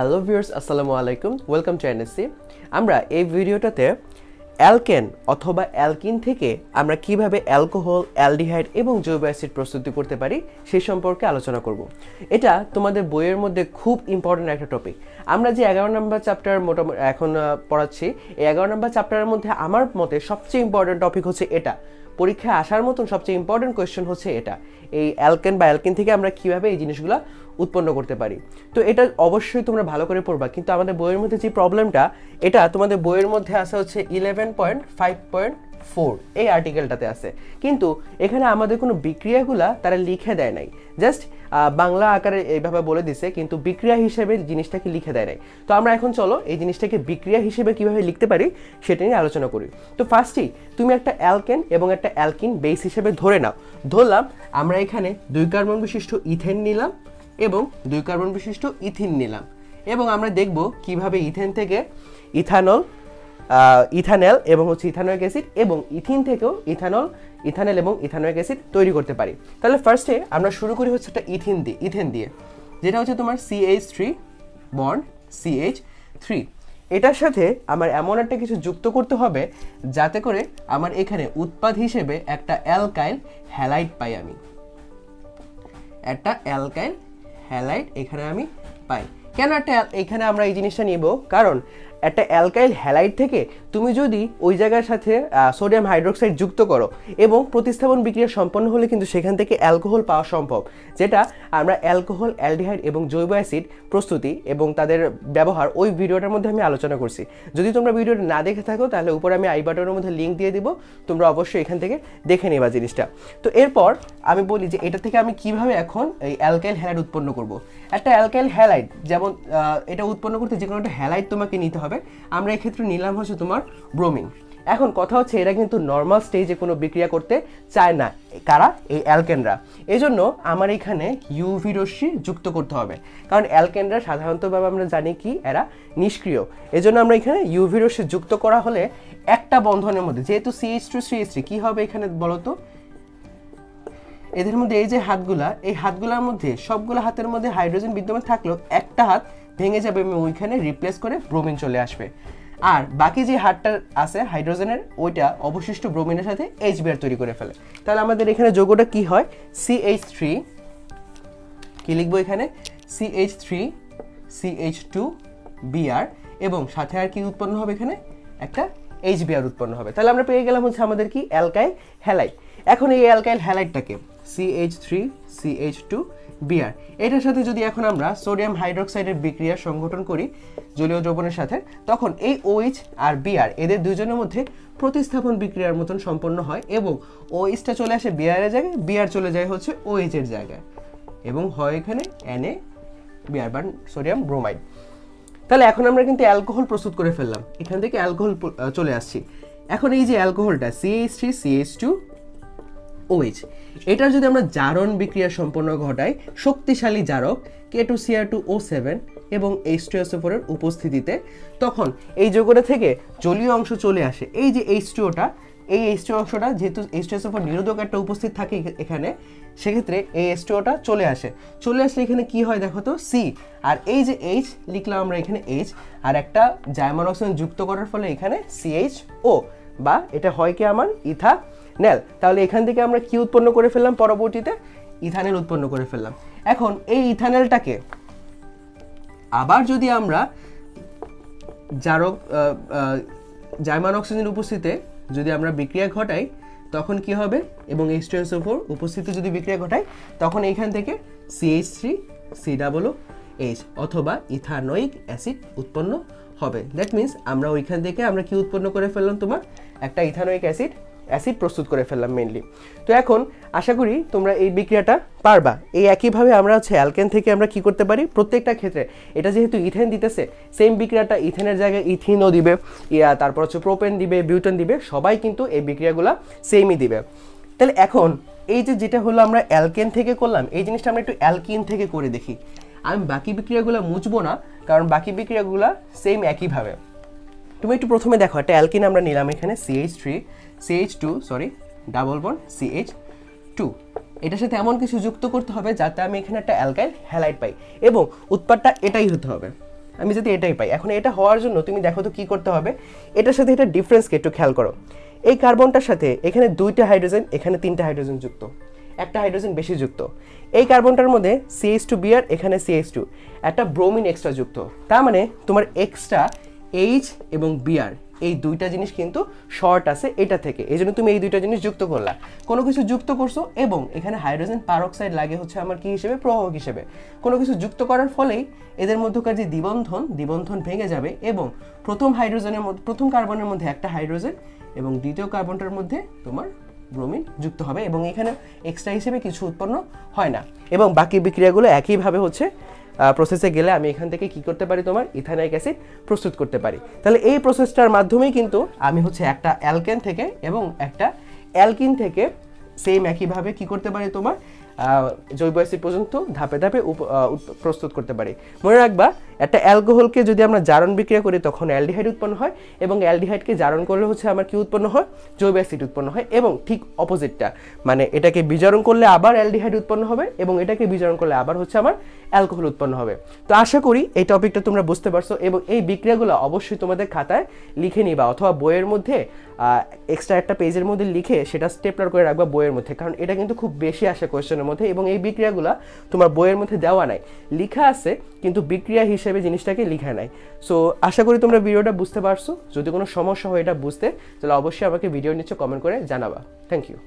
Hello viewers, আসসালামু আলাইকুম। Welcome to NSC আমরা এই ভিডিওটাতে অ্যালকেন অথবা অ্যালকিন থেকে আমরা কীভাবে অ্যালকোহল, অ্যালডিহাইড এবং জৈব অ্যাসিড প্রস্তুতি করতে পারি সেই সম্পর্কে আলোচনা করব। এটা তোমাদের বইয়ের মধ্যে খুব ইম্পর্ট্যান্ট একটা টপিক আমরা যে এগারো নম্বর চ্যাপ্টার মোটামুটি এখন পড়াচ্ছি, এই এগারো নম্বর চ্যাপ্টারের মধ্যে আমার মতে সবচেয়ে ইম্পর্ট্যান্ট টপিক হচ্ছে এটা। পরীক্ষায় আসার মতন সবচেয়ে ইম্পর্টেন্ট কোয়েশ্চেন হচ্ছে এটা। এই অ্যালকেন বা অ্যালকেন থেকে আমরা কীভাবে এই জিনিসগুলো উৎপন্ন করতে পারি? তো এটা অবশ্যই তোমরা ভালো করে পড়বা, কিন্তু আমাদের বইয়ের মধ্যে যে প্রবলেমটা এটা তোমাদের বইয়ের মধ্যে আসা হচ্ছে eleven point five point four, এই আর্টিকেলটাতে আছে। কিন্তু এখানে আমাদের কোনো বিক্রিয়াগুলা তারা লিখে দেয় নাই। জাস্ট বাংলা আকারে এইভাবে বলে দিছে, কিন্তু বিক্রিয়া হিসেবে জিনিসটাকে লিখে দেয় নাই। তো আমরা এখন চলো এই জিনিসটাকে বিক্রিয়া হিসেবে কীভাবে লিখতে পারি, সেটা নিয়ে আলোচনা করি। তো ফার্স্টেই তুমি একটা অ্যালকেন এবং একটা অ্যালকিন বেস হিসেবে ধরে নাও। ধরলাম, আমরা এখানে দুই কার্বন বিশিষ্ট ইথেন নিলাম এবং দুই কার্বন বিশিষ্ট ইথিন নিলাম। এবং আমরা দেখব কীভাবে ইথেন থেকে ইথানল ইথানেল এবং হচ্ছে ইথানোয়িক অ্যাসিড এবং ইথিন থেকেও ইথানল, ইথানেল এবং ইথানোয়িক অ্যাসিড তৈরি করতে পারি। তাহলে ফার্স্টে আমরা শুরু করি হচ্ছে একটা ইথিন দিয়ে ইথেন দিয়ে। যেটা হচ্ছে তোমার CH three bond CH three এটার সাথে আমার এমন একটা কিছু যুক্ত করতে হবে যাতে করে আমার এখানে উৎপাদ হিসেবে একটা অ্যালকাইল হ্যালাইট পাই আমি। একটা অ্যালকাইল হ্যালাইট এখানে আমি পাই। কেন একটা এখানে আমরা এই জিনিসটা নিব? কারণ একটা অ্যালকাইল হ্যালাইট থেকে তুমি যদি ওই জায়গার সাথে সোডিয়াম হাইড্রোক্সাইড যুক্ত করো এবং প্রতিস্থাপন বিক্রিয়া সম্পন্ন হলে কিন্তু সেখান থেকে অ্যালকোহল পাওয়া সম্ভব, যেটা আমরা অ্যালকোহল, অ্যালডিহাইড এবং জৈব অ্যাসিড প্রস্তুতি এবং তাদের ব্যবহার ওই ভিডিওটার মধ্যে আমি আলোচনা করছি। যদি তোমরা ভিডিওটা না দেখে থাকো, তাহলে উপরে আমি আই বাটনের মধ্যে লিঙ্ক দিয়ে দিব, তোমরা অবশ্যই এখান থেকে দেখে নেবা জিনিসটা। তো এরপর আমি বলি যে এটা থেকে আমি কীভাবে এখন এই অ্যালকাইল হ্যালাইড উৎপন্ন করব। একটা অ্যালকাইল হ্যালাইড, যেমন এটা উৎপন্ন করতে যে কোনো একটা হ্যালাইড তোমাকে নিতে হবে। আমরা এক্ষেত্রে নিলাম হচ্ছে তোমার ব্রোমিন এখন কথা হচ্ছে, এরা কিন্তু নর্মাল স্টেজে কোনো বিক্রিয়া করতে চায় না। কারা? এই অ্যালকেনরা এই জন্য আমার এখানে ইউভি রশ্মি যুক্ত করতে হবে। কারণ অ্যালকেনরা সাধারণতভাবে আমরা জানি কি? এরা নিষ্ক্রিয়। এই জন্য আমরা এখানে ইউভি রশ্মি যুক্ত করা হলে একটা বন্ধনের মধ্যে, যেহেতু সিএইচ টু সিএইচ থ্রি কী হবে এখানে বলতো? এদের মধ্যে এই যে হাতগুলা, এই হাতগুলার মধ্যে সবগুলো হাতের মধ্যে হাইড্রোজেন বিদ্যমান থাকলেও একটা হাত ভেঙে যাবে এবং ওইখানে রিপ্লেস করে ব্রোমিন চলে আসবে। আর বাকি যে হারটা আছে হাইড্রোজেনের ওইটা অবশিষ্ট ব্রোমিনের সাথে এইচ বিআর তৈরি করে ফেলে। তাহলে আমাদের এখানে যৌগটা কি হয়? সিএইচ থ্রি কি লিখব এখানে? CH three CH two BR এবং সাথে আর কি উৎপন্ন হবে এখানে? একটা এইচ বিআর উৎপন্ন হবে। তাহলে আমরা পেয়ে গেলাম হচ্ছে আমাদের কি? Alkyl halide. এখন এই alkyl হ্যালাইটটাকে CH three CH two BR. এটার সাথে যদি এখন আমরা সোডিয়াম হাইড্রোক্সাইডের বিক্রিয়া সংগঠন করি, জলীয় দ্রবণের সাথে, তখন এই ওইচ আর বিআর এদের দুজনের মধ্যে প্রতিস্থাপন বিক্রিয়ার মতন সম্পন্ন হয় এবং ওইচটা চলে আসে বিআরের জায়গায় বিআর চলে যায় হচ্ছে ওএইচ এর জায়গায়। এবং হয় এখানে এনএ বিআর বা সোডিয়াম ব্রোমাইড। তাহলে এখন আমরা কিন্তু অ্যালকোহল প্রস্তুত করে ফেললাম। এখান থেকে অ্যালকোহল চলে আসছি। এখন এই যে অ্যালকোহলটা CH three CH two OH এটার যদি আমরা জারণ বিক্রিয়া সম্পন্ন ঘটাই, শক্তিশালী জারক K two CR two O seven এবং এইচ টু এর উপস্থিতিতে, তখন এই যৌগটা থেকে জলীয় অংশ চলে আসে। এই যে এইচ টুওটা এই এইচ টু অংশটা যেহেতু এইচ টু এসোফোর নিরোধক একটা উপস্থিত থাকে এখা- এখানে, সেক্ষেত্রে এই এইচ টুওটা চলে আসে। চলে আসলে এখানে কি হয় দেখো তো? সি আর এই যে এইচ লিখলাম আমরা এখানে এইচ আর একটা জায়মান অক্সিজেন যুক্ত করার ফলে এখানে সিএইচ ও বা এটা হয় কি আমার? ইথা নেল, তাহলে এখান থেকে আমরা কি উৎপন্ন করে ফেললাম পরবর্তীতে? ইথানেল উৎপন্ন করে ফেললাম। এখন এই ইথানেলটাকে আবার যদি আমরা জারক জার্মান অক্সিজেন উপস্থিতিতে যদি আমরা বিক্রিয়া ঘটাই, তখন কি হবে? এবং এইচ টু ফোর উপস্থিতি যদি বিক্রিয়া ঘটাই, তখন এইখান থেকে CH three C double H অথবা ইথানোয়িক অ্যাসিড উৎপন্ন হবে। দ্যাট মিন্স আমরা ওইখান থেকে আমরা কি উৎপন্ন করে ফেললাম তোমার? একটা ইথানোয়িক অ্যাসিড অ্যাসিড প্রস্তুত করে ফেললাম মেনলি তো এখন আশা করি তোমরা এই বিক্রিয়াটা পারবা। এই একইভাবে আমরা হচ্ছে অ্যালকেন থেকে আমরা কি করতে পারি? প্রত্যেকটা ক্ষেত্রে। এটা যেহেতু ইথেন দিতেছে সেম বিক্রিয়াটা ইথেনের জায়গায় ইথিনও দিবে, ইয়া, তারপর হচ্ছে প্রোপেন দিবে বিউটেন দিবে, সবাই কিন্তু এই বিক্রিয়াগুলো সেমই দিবে। তাহলে এখন এই যে যেটা হলো আমরা অ্যালকেন থেকে করলাম, এই জিনিসটা আমরা একটু অ্যালকিন থেকে করে দেখি। আমি বাকি বিক্রিয়াগুলো মুছবো না, কারণ বাকি বিক্রিয়াগুলো সেম একইভাবে। তুমি একটু প্রথমে দেখো, একটা অ্যালকিন আমরা নিলাম এখানে CH three CH two sorry double bond CH two এটার সাথে এমন কিছু যুক্ত করতে হবে যাতে আমি এখানে একটা অ্যালকাইল হ্যালাইট পাই এবং উৎপাদটা এটাই হতে হবে। আমি যদি এটাই পাই, এখন এটা হওয়ার জন্য তুমি দেখো তো কি করতে হবে, এটার সাথে এটা ডিফারেন্সকে একটু খেয়াল করো। এই কার্বনটার সাথে এখানে দুইটা হাইড্রোজেন এখানে তিনটা হাইড্রোজেন যুক্ত, একটা হাইড্রোজেন বেশি যুক্ত। এই কার্বনটার মধ্যে সিএইচ টু বিআর এখানে সিএইচ টু একটা ব্রোমিন এক্সট্রা যুক্ত। তার মানে তোমার এক্সট্রা এইচ এবং বিআর এই দুইটা জিনিস কিন্তু শর্ট আছে এটা থেকে। এই জন্য তুমি এই দুইটা জিনিস যুক্ত করলা। কোনো কিছু যুক্ত করছ এবং এখানে হাইড্রোজেন পারক্সাইড লাগে হচ্ছে আমার কি হিসেবে? প্রবাহক হিসেবে। কোনো কিছু যুক্ত করার ফলেই এদের মধ্যকার যে দ্বিবন্ধন দ্বিবন্ধন ভেঙে যাবে এবং প্রথম হাইড্রোজেনের মধ্যে, প্রথম কার্বনের মধ্যে একটা হাইড্রোজেন এবং দ্বিতীয় কার্বনটার মধ্যে তোমার ব্রোমিন যুক্ত হবে এবং এখানে এক্সট্রা হিসেবে কিছু উৎপন্ন হয় না। এবং বাকি বিক্রিয়াগুলো একইভাবে হচ্ছে প্রসেসে গেলে আমি এখান থেকে কি করতে পারি তোমার? ইথানাইক অ্যাসিড প্রস্তুত করতে পারি। তাহলে এই প্রসেসটার মাধ্যমেই কিন্তু আমি হচ্ছে একটা অ্যালকেন থেকে এবং একটা অ্যালকিন থেকে সেম একইভাবে কি করতে পারি তোমার? জৈব অ্যাসিড পর্যন্ত ধাপে ধাপে প্রস্তুত করতে পারি। মনে রাখবা একটা অ্যালকোহলকে যদি আমরা জারণ বিক্রিয়া করি, তখন অ্যালডিহাইড উৎপন্ন হয় এবং অ্যালডিহাইডকে জারণ করলে হচ্ছে আমার কি উৎপন্ন হয়? জৈব অ্যাসিড উৎপন্ন হয় এবং ঠিক অপোজিটটা মানে এটাকে বিজারণ করলে আবার অ্যালডিহাইড উৎপন্ন হবে এবং এটাকে বিজারণ করলে আবার হচ্ছে আমার অ্যালকোহল উৎপন্ন হবে। তো আশা করি এই টপিকটা তোমরা বুঝতে পারছ এবং এই বিক্রিয়াগুলো অবশ্যই তোমাদের খাতায় লিখে নিবা অথবা বইয়ের মধ্যে এক্সট্রা একটা পেজের মধ্যে লিখে সেটা স্টেপলার করে রাখবা বইয়ের মধ্যে, কারণ এটা কিন্তু খুব বেশি আসে কোয়েশ্চেনের মধ্যে এবং এই বিক্রিয়াগুলো তোমার বইয়ের মধ্যে দেওয়া নাই। লিখা আছে, কিন্তু বিক্রিয়া হিসেবে জিনিসটাকে লিখে নাই। সো আশা করি তোমরা ভিডিওটা বুঝতে পারছ। যদি কোনো সমস্যা হয় এটা বুঝতে, তাহলে অবশ্যই আমাকে ভিডিওর নিচে কমেন্ট করে জানাবা। Thank you